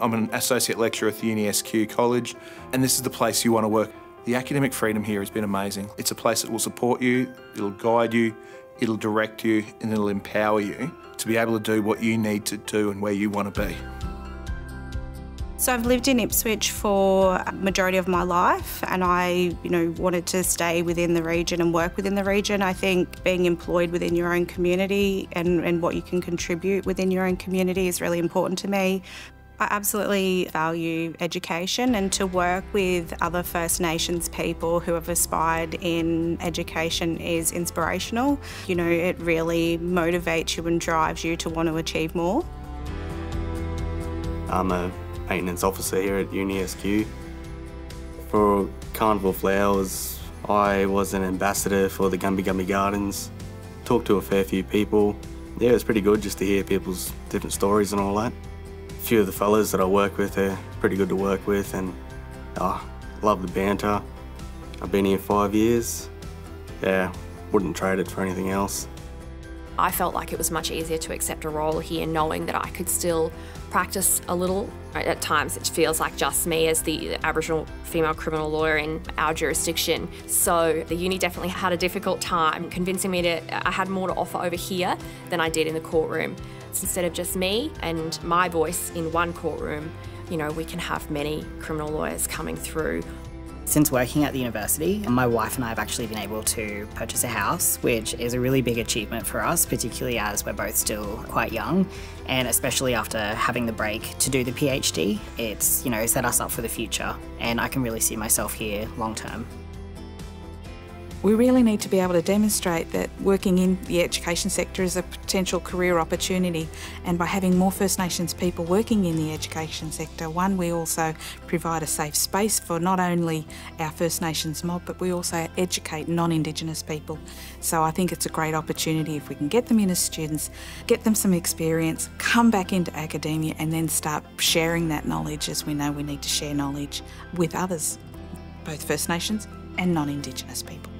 I'm an associate lecturer at the UniSQ College, and this is the place you want to work. The academic freedom here has been amazing. It's a place that will support you, it'll guide you, it'll direct you, and it'll empower you to be able to do what you need to do and where you want to be. So I've lived in Ipswich for a majority of my life and I, you know, wanted to stay within the region and work within the region. I think being employed within your own community and, and what you can contribute within your own community is really important to me. I absolutely value education and to work with other First Nations people who have aspired in education is inspirational. You know, it really motivates you and drives you to want to achieve more. I'm a maintenance officer here at UniSQ. For Carnival Flowers, I was an ambassador for the Gumbi Gumbi Gardens. Talked to a fair few people. Yeah, it was pretty good just to hear people's different stories and all that few of the fellas that I work with are pretty good to work with and oh, love the banter. I've been here five years. Yeah, wouldn't trade it for anything else. I felt like it was much easier to accept a role here knowing that I could still practice a little. At times it feels like just me as the Aboriginal female criminal lawyer in our jurisdiction. So the uni definitely had a difficult time convincing me that I had more to offer over here than I did in the courtroom. Instead of just me and my voice in one courtroom, you know, we can have many criminal lawyers coming through. Since working at the university, my wife and I have actually been able to purchase a house, which is a really big achievement for us, particularly as we're both still quite young, and especially after having the break to do the PhD. It's, you know, set us up for the future, and I can really see myself here long term. We really need to be able to demonstrate that working in the education sector is a potential career opportunity and by having more First Nations people working in the education sector, one, we also provide a safe space for not only our First Nations mob but we also educate non-Indigenous people. So I think it's a great opportunity if we can get them in as students, get them some experience, come back into academia and then start sharing that knowledge as we know we need to share knowledge with others, both First Nations and non-Indigenous people.